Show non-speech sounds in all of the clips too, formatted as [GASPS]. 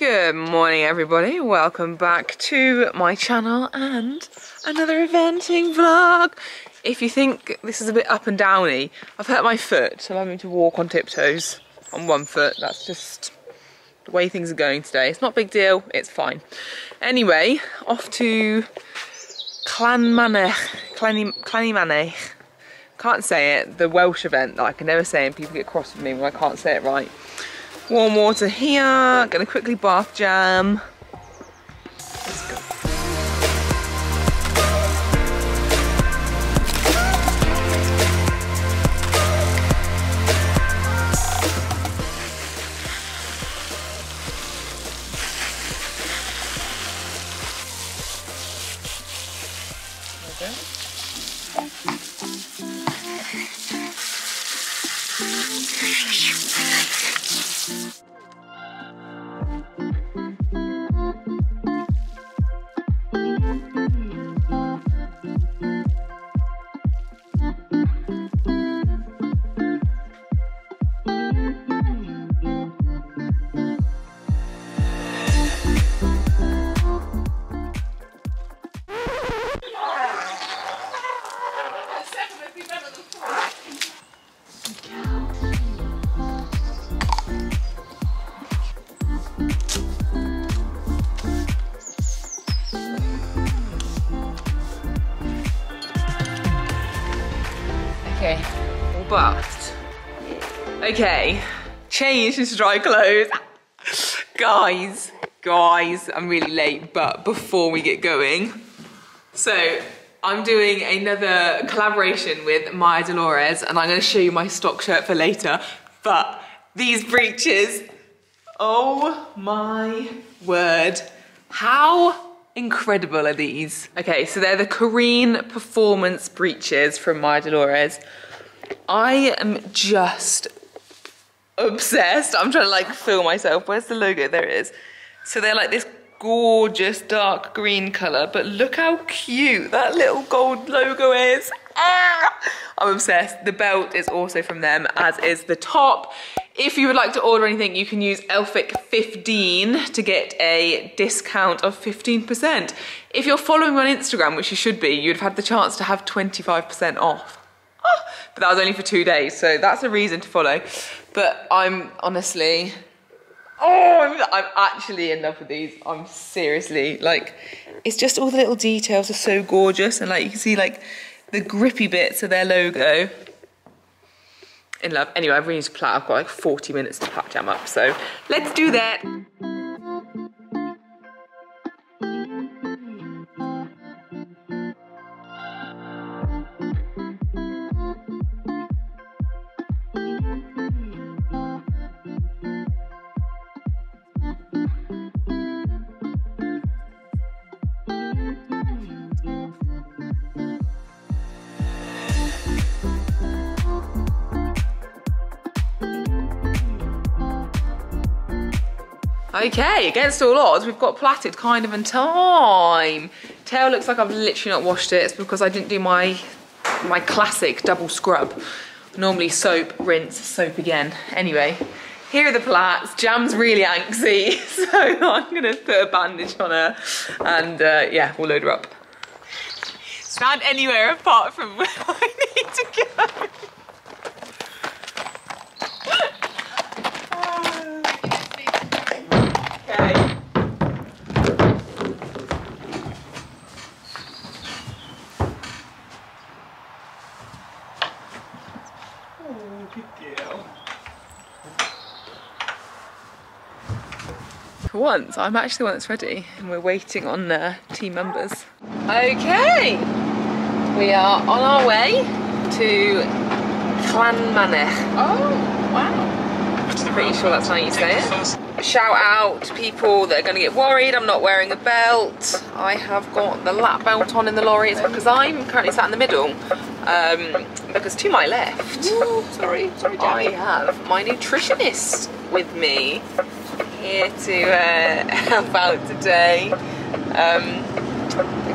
Good morning everybody, welcome back to my channel and another eventing vlog. If you think this is a bit up and downy, I've hurt my foot, so I'm having to walk on tiptoes on one foot. That's just the way things are going today. It's not a big deal, it's fine. Anyway, off to Clanmanech, Clannymanech. Can't say it, the Welsh event that I can never say and people get cross with me when I can't say it right. Warm water here, gonna quickly bath Jam. Okay, change into dry clothes. guys, guys, I'm really late, but before we get going, so I'm doing another collaboration with Maya Delorez and I'm gonna show you my stock shirt for later, but these breeches, oh my word. How incredible are these? Okay, so they're the Kareen Performance breeches from Maya Delorez. I am just obsessed. I'm trying to like feel myself. Where's the logo? There it is. So they're like this gorgeous dark green color, but look how cute that little gold logo is. Ah! I'm obsessed. The belt is also from them, as is the top. If you would like to order anything, you can use Elphick15 to get a discount of 15%. If you're following on Instagram, which you should be, you'd have had the chance to have 25% off. Oh, [GASPS] but that was only for two days, so that's a reason to follow. But I'm honestly, oh, I'm, I'm actually in love with these. I'm seriously, like, it's just all the little details are so gorgeous. And like, you can see like the grippy bits of their logo in love. Anyway, I've really need to plait. I've got like 40 minutes to plait Jam up. So let's do that. Okay, against all odds, we've got plaited kind of in time. Tail looks like I've literally not washed it. It's because I didn't do my, my classic double scrub. Normally soap, rinse, soap again. Anyway, here are the plaits. Jam's really anxy, [LAUGHS] so I'm gonna put a bandage on her and uh, yeah, we'll load her up. Stand anywhere apart from where I need to go. Okay. Oh, good girl. For once, I'm actually the one that's ready and we're waiting on uh, team members. Okay, we are on our way to Clanmanech. Oh, wow. Pretty sure that's how you say it. Shout out to people that are going to get worried I'm not wearing a belt. I have got the lap belt on in the lorry. It's because I'm currently sat in the middle. Um, because to my left, Ooh, sorry, sorry, I have my nutritionist with me here to uh, [LAUGHS] help out today. Um,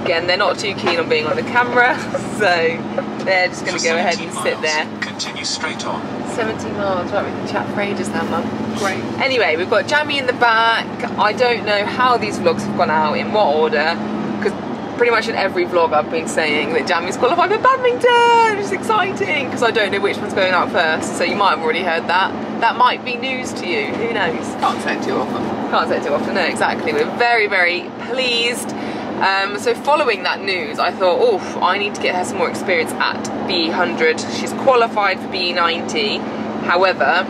again, they're not too keen on being on the camera, [LAUGHS] so they're just going to go ahead 17 and sit there. Continue straight on. 17 miles, right, we can chat for ages now, Mum. Great. Anyway, we've got Jamie in the back. I don't know how these vlogs have gone out, in what order, because pretty much in every vlog I've been saying that Jamie's qualified for Badminton, which is exciting, because I don't know which one's going out first, so you might have already heard that. That might be news to you, who knows? Can't say it too often. Can't say it too often, no, exactly. We're very, very pleased. Um, so following that news, I thought, oh, I need to get her some more experience at B100. She's qualified for B90. However,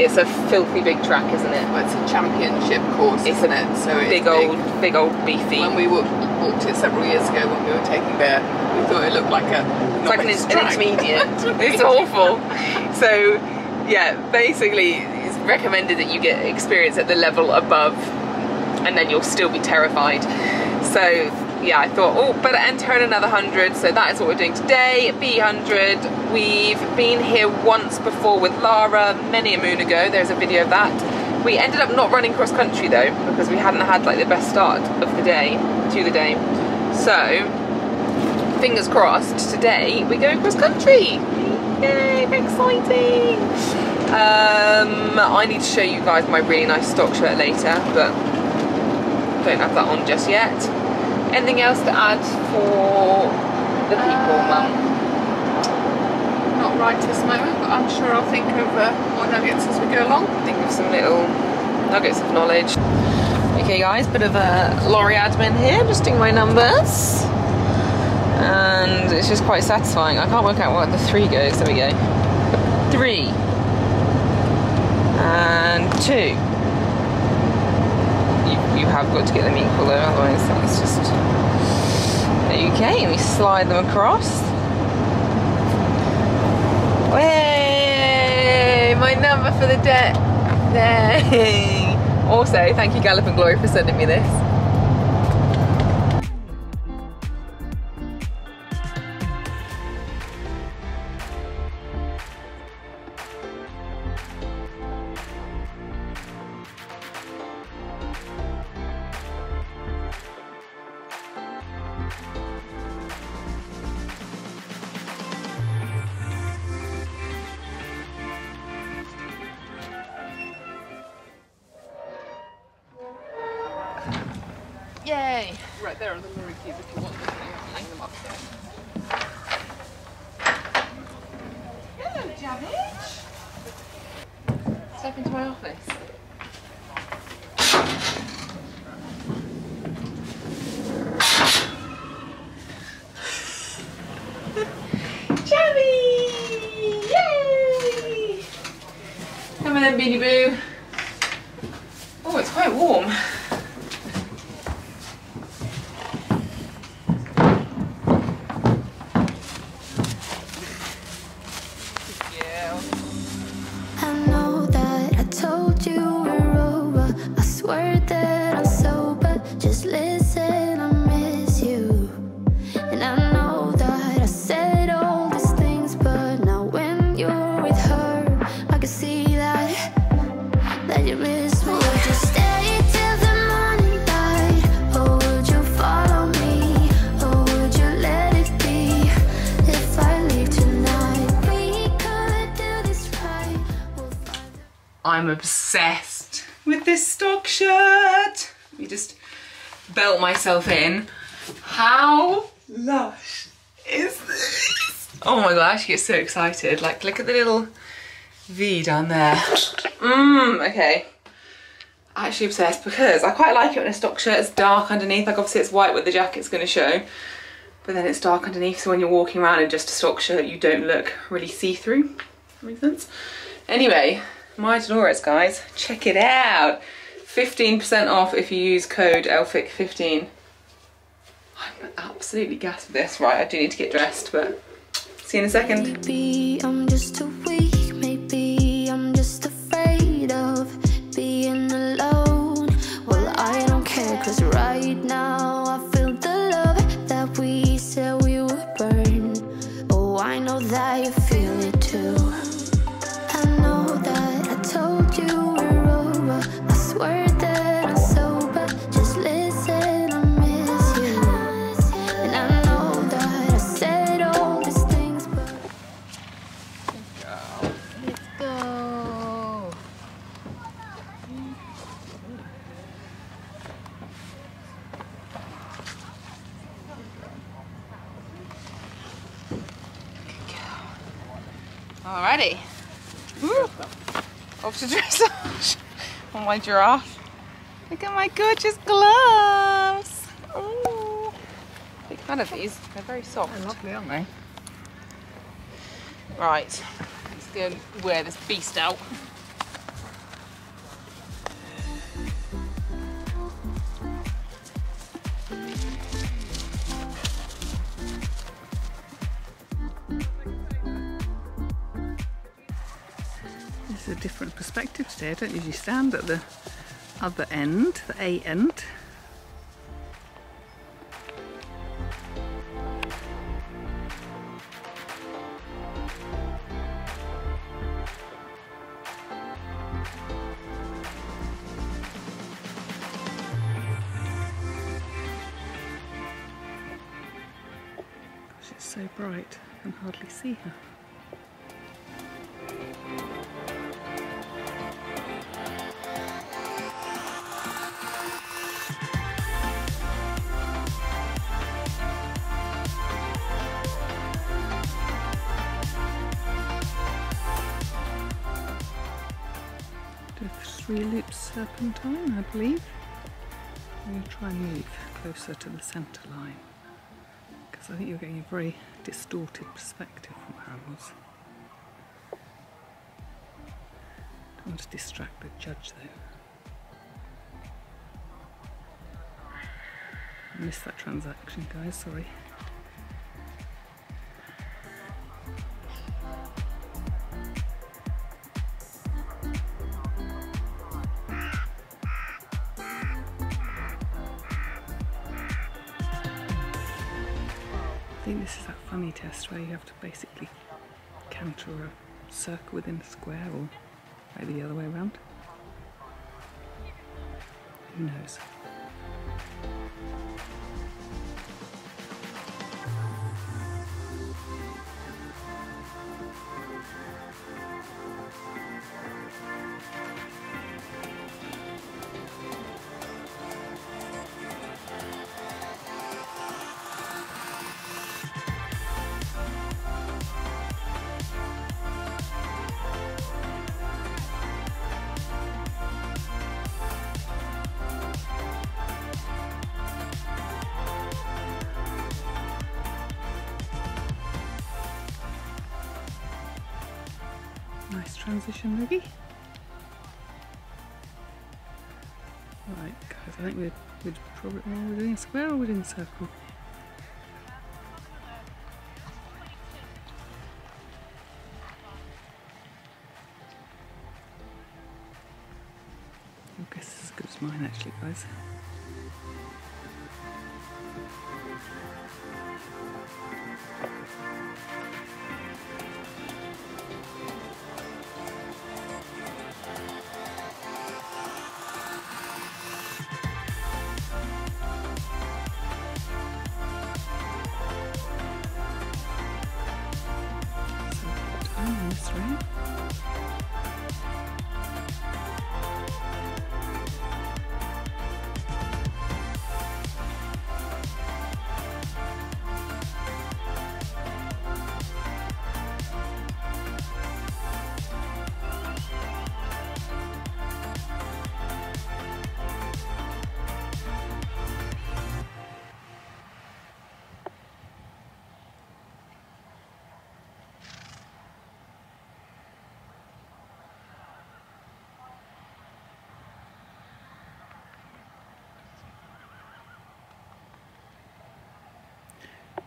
it's a filthy big track, isn't it? Well, it's a championship course, It's isn't it? So it's big old, big old beefy. When we walked, walked it several years ago when we were taking there, we thought it looked like a It's like an, an intermediate. [LAUGHS] it's awful. So, yeah, basically, it's recommended that you get experience at the level above, and then you'll still be terrified. So, yeah, I thought, oh, better enter in another hundred. So that is what we're doing today. B100. We've been here once before with Lara many a moon ago. There's a video of that. We ended up not running cross country though because we hadn't had like the best start of the day to the day. So fingers crossed, today we're going cross country. Yay, exciting! Um, I need to show you guys my really nice stock shirt later, but don't have that on just yet. Anything else to add for the people, Mum? Not right this moment, but I'm sure I'll think of uh, more nuggets as we go along. Think of some little nuggets of knowledge. Okay, guys, bit of a lorry admin here, just doing my numbers. And it's just quite satisfying. I can't work out what the three goes. There we go. Three. And two. You, have got to get them equal though, otherwise that's just. Okay, and we slide them across. Way! My number for the debt. Yay! Also, thank you Gallop and Glory for sending me this. Yay! Right there are the lorry keys if you want them. Hang them up there. Hello, Jabbage. Step into my office. [LAUGHS] Beanie Boo. Oh, it's quite warm. Belt myself in. How lush is this? Oh my gosh, I get so excited. Like, look at the little V down there. Mmm, okay. Actually obsessed because I quite like it when a stock shirt is dark underneath. Like, obviously, it's white with the jacket's going to show. But then it's dark underneath, so when you're walking around in just a stock shirt, you don't look really see-through. Makes sense? Anyway, Maya Delorez, guys, check it out. 15% off if you use code ELPHICK15. I'm absolutely gassed with this. Right, I do need to get dressed, but see you in a second. Maybe I'm just too weak. Maybe I'm just afraid of being alone. Well, I don't care, cause right now I feel the love that we said we would burn. Oh, I know that you feel it too. I know that I told you we're over. I swear my giraffe. Look at my gorgeous gloves. Ooh. Big fan of these. They're very soft. They're lovely, aren't they? Right. Let's go wear this beast out. This is a different perspective today. I don't usually stand at the other end, the A end. Believe. I'm going to try and move closer to the centre line because I think you're getting a very distorted perspective from where I was. Don't want to distract the judge though. I missed that transaction, guys, sorry. Have to basically canter a circle within a square or maybe the other way around. Who knows? Nice transition, Maggie. Right, guys, I think we're, we're probably we're doing a square or we're doing a circle. I guess it's as good as mine actually, guys.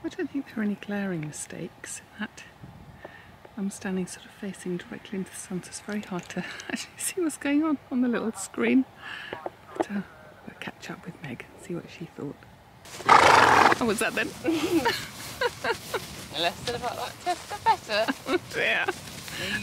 I don't think there are any glaring mistakes in that. I'm standing sort of facing directly into the sun, so it's very hard to [LAUGHS] actually see what's going on on the little screen. But uh, we'll catch up with Meg and see what she thought. Oh, what's that then? The less said about that test, the better. [LAUGHS] dear.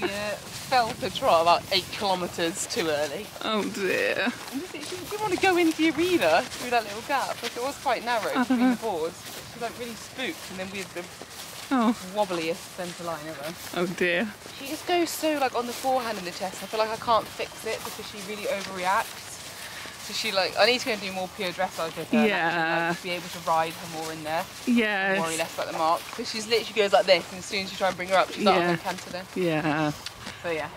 We uh, fell to trot about eight kilometres too early. Oh dear. You want to go into the arena through that little gap, like it was quite narrow between the boards. She like really spooked, and then we had the Oh, wobbliest centre line ever. oh dear. She just goes so like on the forehand in the chest. I feel like I can't fix it because she really overreacts. So she like? I need to go and do more pure dressage with her. and Yeah. actually, like, be able to ride her more in there. Yeah. Worry less about the mark because she's literally goes like this, and as soon as you try and bring her up, she's like, Yeah. I canter there. Yeah. So yeah,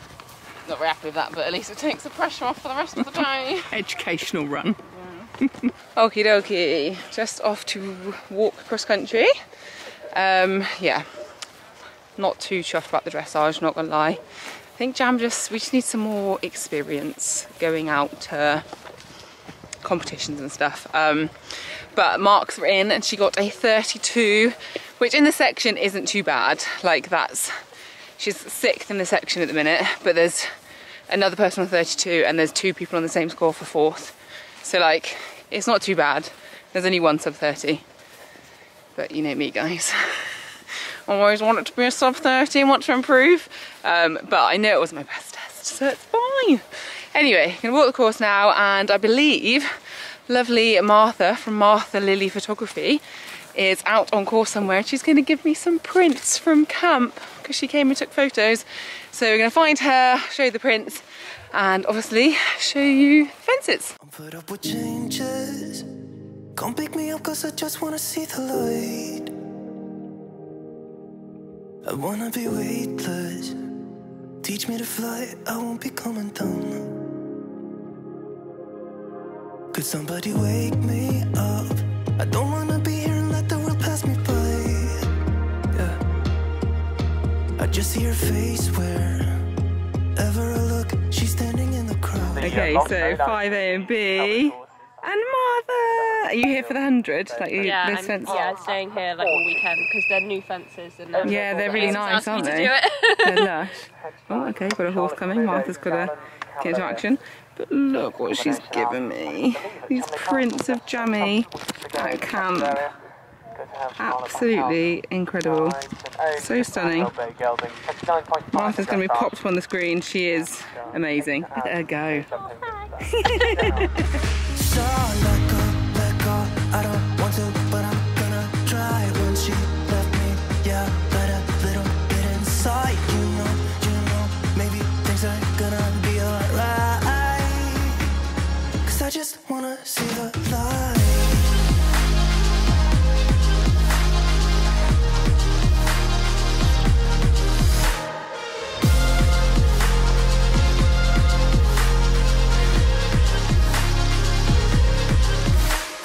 not very happy with that, but at least it takes the pressure off for the rest of the day. [LAUGHS] Educational run. [LAUGHS] Okie dokie, just off to walk cross country. Um, yeah, not too chuffed about the dressage, not gonna lie. I think Jam just, we just need some more experience going out to competitions and stuff. Um, but marks were in and she got a 32, which in the section isn't too bad. Like that's, she's sixth in the section at the minute, but there's another person on 32 and there's two people on the same score for fourth. So like, it's not too bad. There's only one sub 30. But you know me guys. [LAUGHS] I always want it to be a sub 30 and want to improve. Um, but I know it was my best test, so it's fine. Anyway, gonna walk the course now and I believe lovely Martha from Martha Lily Photography is out on course somewhere and she's gonna give me some prints from camp because she came and took photos. So we're gonna find her, show the prints and obviously show you fences. I'm put up with changes. Come pick me up cause I just wanna see the light. I wanna be weightless. Teach me to fly, I won't be coming down. Could somebody wake me up? I don't wanna be here and let the world pass me by. Yeah. I just see her face wherever I look. She's standing in the crowd. Okay, so 5A and B. And Martha! Are you here for the 100? Like, you, Yeah, this I'm, fence? yeah, staying here like all weekend because they're new fences and um, Yeah, they're really nice, someone's aren't asked they? to do it. [LAUGHS] They're [LAUGHS] lush. Oh, okay, got a horse coming. Martha's got to get into action. But look what she's given me. These prints of Jammy at camp. Absolutely incredible. So stunning. Martha's going to be popped up on the screen. She is amazing. At her go. [LAUGHS] Let let. I to, but I'm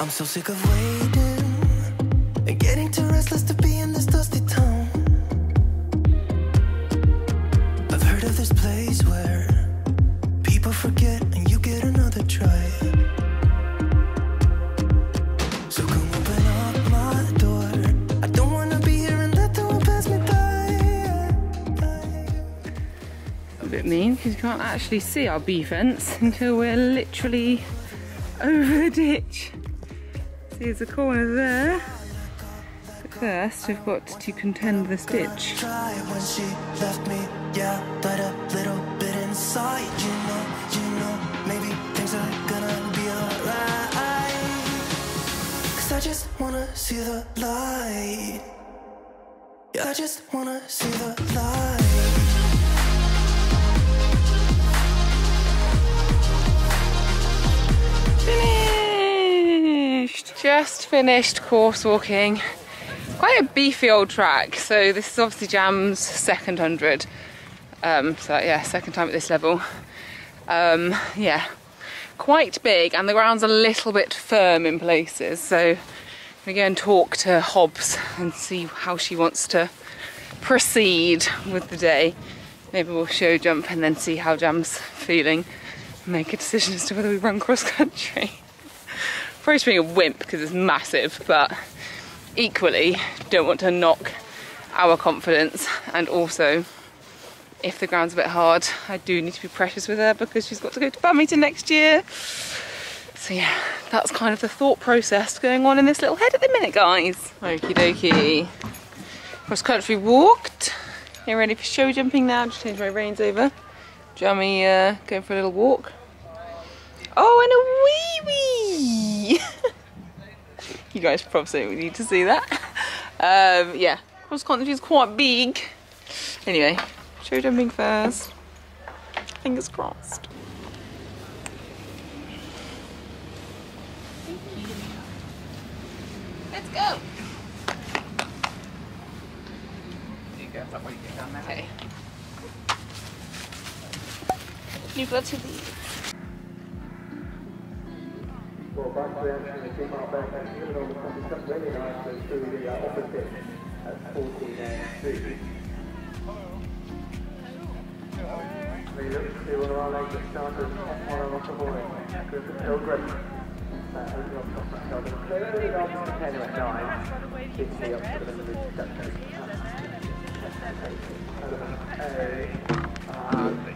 I'm so sick of waiting and getting too restless to be in this dusty town. I've heard of this place where people forget and you get another try. So come open up my door. I don't wanna be here and let the world pass me by. a bit mean because you can't actually see our bee fence [LAUGHS] until we're literally over the ditch. There's a corner there. But first, we've got to contend alright. Cause I just wanna see the light. I just wanna see the light. Just finished course walking. Quite a beefy old track. So this is obviously Jam's second hundred. Um, so yeah, second time at this level. Um, yeah, quite big, and the ground's a little bit firm in places. So I'm gonna go and talk to Hobbs and see how she wants to proceed with the day. Maybe we'll show jump and then see how Jam's feeling. Make a decision as to whether we run cross country. [LAUGHS] Probably being a wimp because it's massive, but equally don't want to knock our confidence. And also, if the ground's a bit hard, I do need to be precious with her because she's got to go to Badminton next year. So yeah, that's kind of the thought process going on in this little head at the minute, guys. Okie dokie. Cross country walked. Get ready for show jumping now. Just change my reins over. Jammy uh, going for a little walk. Oh, and a wee wee! [LAUGHS] you guys probably need to see that. Um, yeah, cross country is quite big. Anyway, show jumping first. Fingers crossed. Let's go. There you go. Is that Well, back to the action, the team are back and even though it's come really nicely through the uh, opposite at 14 and 3. We look to see one of our latest starters, one of us avoiding. Griffin Pilgrim. Uh, over on top of the shoulder. Clearly, the Dolphins contender at 9. It's the up to the middle of the. Uh,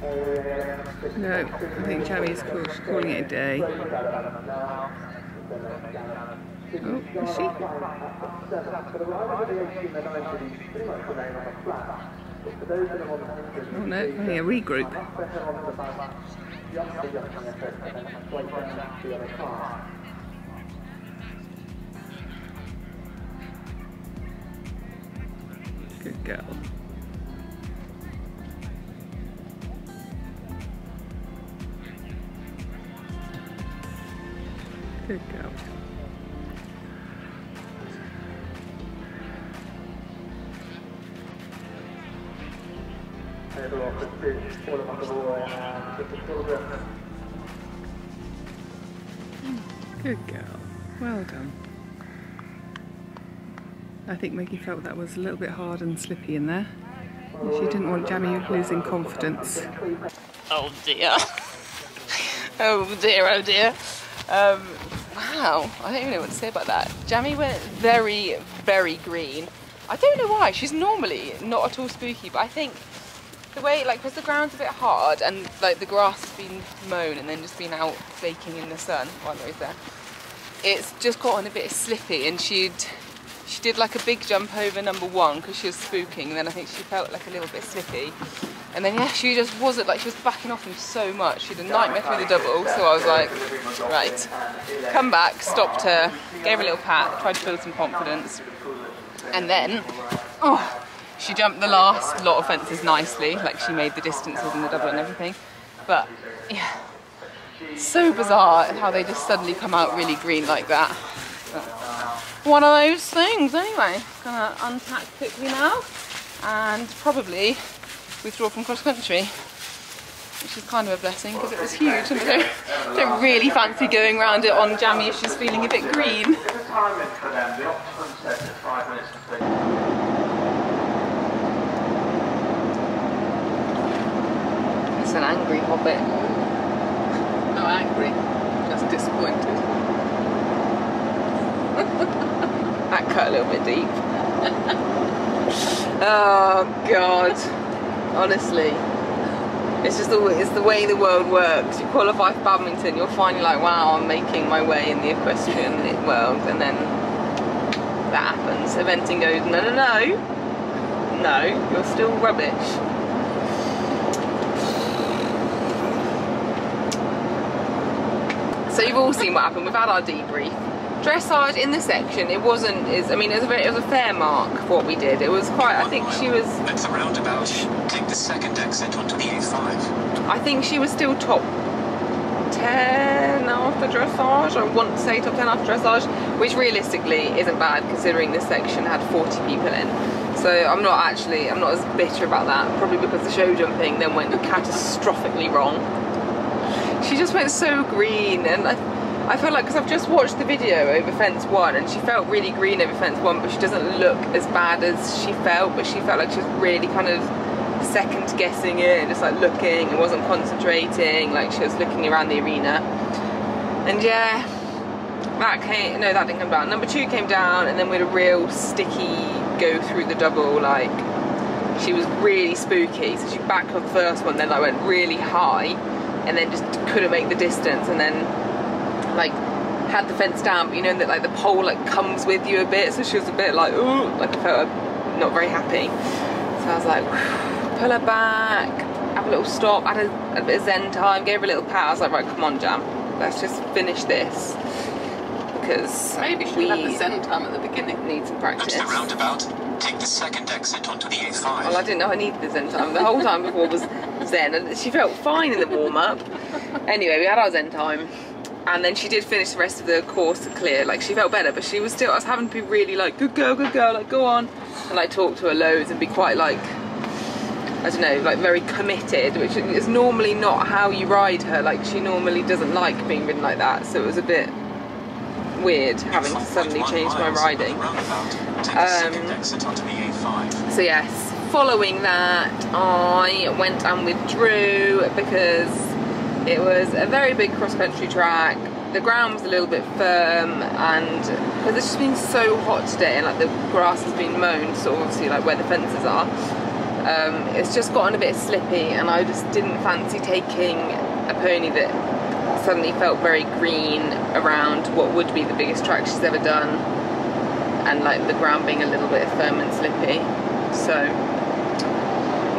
No, I think Jamie's call, calling it a day. Oh, is she? Oh no, only a regroup. Good girl. Good girl. Well done. I think Maggie felt that was a little bit hard and slippy in there. She didn't want Jamie losing confidence. Oh dear. oh dear, oh dear. Um, wow, I don't even know what to say about that. Jamie went very, very green. I don't know why. She's normally not at all spooky, but I think the way, like, because the ground's a bit hard and like the grass has been mown and then just been out baking in the sun while I was there, it's just gotten a bit slippy. And she'd she did like a big jump over number one because she was spooking. And then I think she felt like a little bit slippy. And then yeah, she just wasn't like she was backing off him so much. She had a nightmare through the double, so I was like, right, come back, stopped her, gave her a little pat, tried to build some confidence, and then oh, she jumped the last lot of fences nicely, like she made the distances in the double and everything. But yeah, so bizarre how they just suddenly come out really green like that. But one of those things, anyway. Gonna unpack quickly now and probably withdraw from cross country, which is kind of a blessing because it was huge and I don't, don't really fancy going around it on Jammy if she's feeling a bit green. Timing for them, the optimum set at 5 minutes and 30. It's an angry hobbit. Not angry, just disappointed. [LAUGHS] that cut a little bit deep. oh God, honestly. It's just the, it's the way the world works. You qualify for Badminton, you're finally like, wow, I'm making my way in the equestrian world, and then that happens. Eventing goes, no, no, no, no, you're still rubbish. So you've all seen what happened. We've had our debrief. Dressage in this section, it wasn't. Is I mean, it was a very, it was a fair mark for what we did. It was quite. I think she was. At the roundabout, take the second exit onto the A5. I think she was still top 10 after dressage. I want to say top 10 after dressage, which realistically isn't bad considering this section had 40 people in. So I'm not actually, I'm not as bitter about that. Probably because the show jumping then went catastrophically wrong. She just went so green, and I, I feel like because I've just watched the video over fence one, and she felt really green over fence one, but she doesn't look as bad as she felt. But she felt like she was really kind of second guessing it, and just like looking, and wasn't concentrating. Like she was looking around the arena, and yeah, that came no that didn't come down number two came down and then we had a real sticky go through the double like she was really spooky so she backed on the first one then I went really high and then just couldn't make the distance and then like had the fence down but you know that like the pole like comes with you a bit so she was a bit like ooh like I felt uh, not very happy so I was like pull her back have a little stop had a, a bit of zen time gave her a little pat I was like right come on Jam let's just finish this because Maybe we have had the zen time at the beginning. need some practice. practice. the roundabout, take the second exit onto the A5. Well, I didn't know I needed the Zen time. The whole time before was Zen, and she felt fine in the warm up. Anyway, we had our Zen time, and then she did finish the rest of the course clear. Like she felt better, but she was still. I was having to be really like, good girl, good girl, like go on, and like talk to her loads and be quite like. I don't know, like very committed, which is normally not how you ride her. Like she normally doesn't like being ridden like that, so it was a bit weird having to suddenly change my riding. at the roundabout, take the Um, second exit onto the A5. So yes, following that, I went and withdrew because it was a very big cross-country track. The ground was a little bit firm, and because it's just been so hot today, and like the grass has been mown, so obviously like where the fences are. Um, it's just gotten a bit slippy, and I just didn't fancy taking a pony that suddenly felt very green around what would be the biggest track she's ever done and like the ground being a little bit firm and slippy. So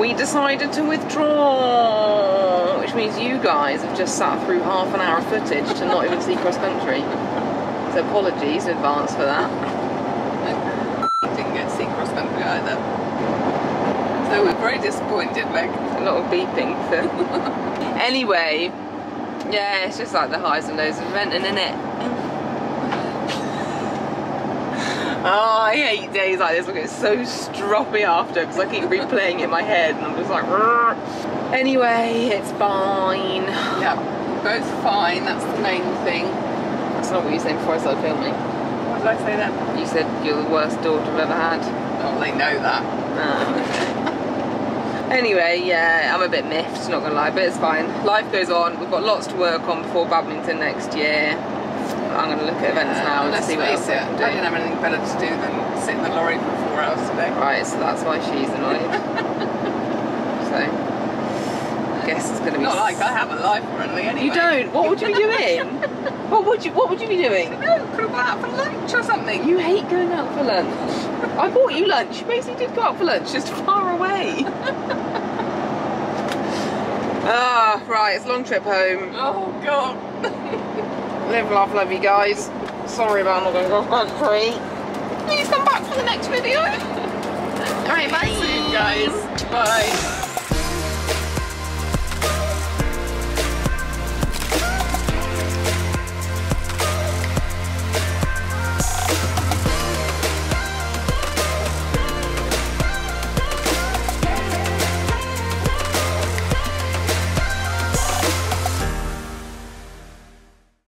we decided to withdraw, which means you guys have just sat through half an hour of footage to not even see cross country. So apologies in advance for that. Didn't get to see cross country either. So we're very disappointed, Meg. A lot of beeping for. [LAUGHS] anyway, yeah, it's just like the highs and lows of eventing, isn't it? Oh, I hate days like this. Look, it's so stroppy after because I keep replaying it in my head and I'm just like. "Rrr." Anyway, it's fine. Yeah, both fine. That's the main thing. That's not what you said before I started filming. What did I say then? You said you're the worst daughter I've ever had. Oh, they know that. Oh, ah. okay. [LAUGHS] Anyway, yeah, I'm a bit miffed, not gonna lie, but it's fine. Life goes on. We've got lots to work on before Badminton next year. I'm gonna look at events now and let's see what else it, I can do. I didn't have anything better to do than sit in the lorry for four hours today. Right, so that's why she's annoyed. [LAUGHS] so, guess it's gonna be. Not like I have a life currently anyway. You don't. What would you be doing? [LAUGHS] what would you What would you be doing? No, could have gone out for lunch or something. You hate going out for lunch. I bought you lunch. You basically did go out for lunch, just far away. [LAUGHS] Ah, right. It's a long trip home. Oh God. Live, laugh, love you guys. Sorry about not going to cross country. Please come back for the next video. Alright, bye. See you guys. Bye.